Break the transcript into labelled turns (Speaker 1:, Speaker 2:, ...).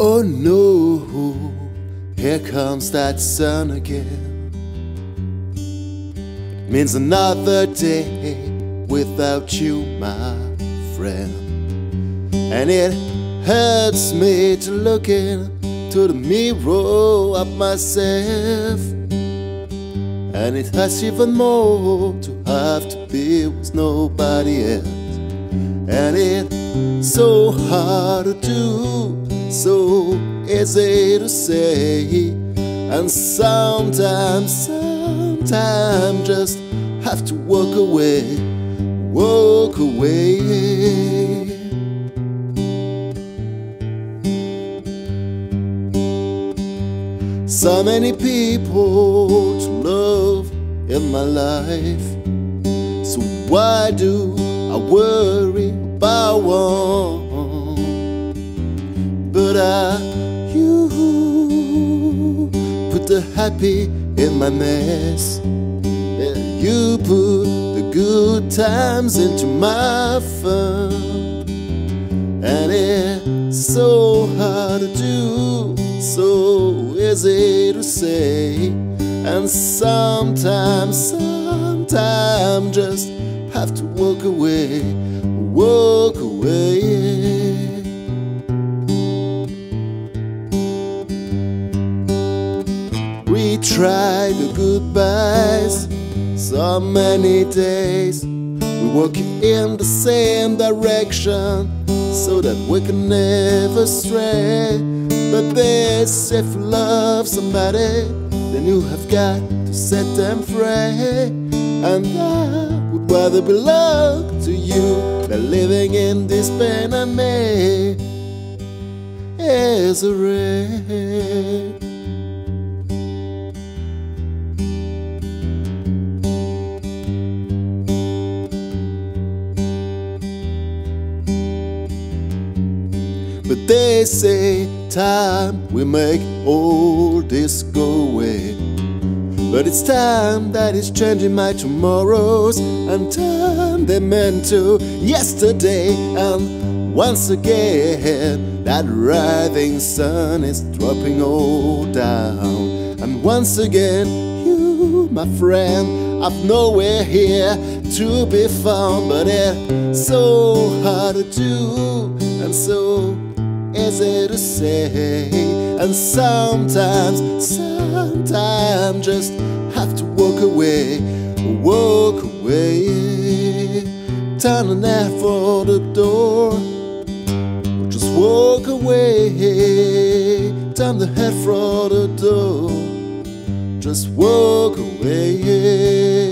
Speaker 1: Oh no, here comes that sun again. It Means another day without you, my friend. And it hurts me to look into the mirror of myself. And it hurts even more to have to be with nobody else. And it's so hard to do so easy to say. And sometimes sometimes just have to walk away walk away. So many people to love in my life. So why do I worry about one you put the happy in my mess. And you put the good times into my fun. And it's so hard to do, so easy to say. And sometimes, sometimes just have to walk away, walk away. Tried the goodbyes so many days. We walk in the same direction so that we can never stray. But this, if you love somebody, then you have got to set them free. And I would rather belong to you than living in this pain and me. But they say time will make all this go away. But it's time that is changing my tomorrows and time them into yesterday. And once again, that rising sun is dropping all down. And once again, you, my friend, I've nowhere here to be found. But it's so hard to do and so easy to say? And sometimes, sometimes just have to walk away Walk away. Turn the net for the door. Or Just walk away. Turn the head for the door. Just walk away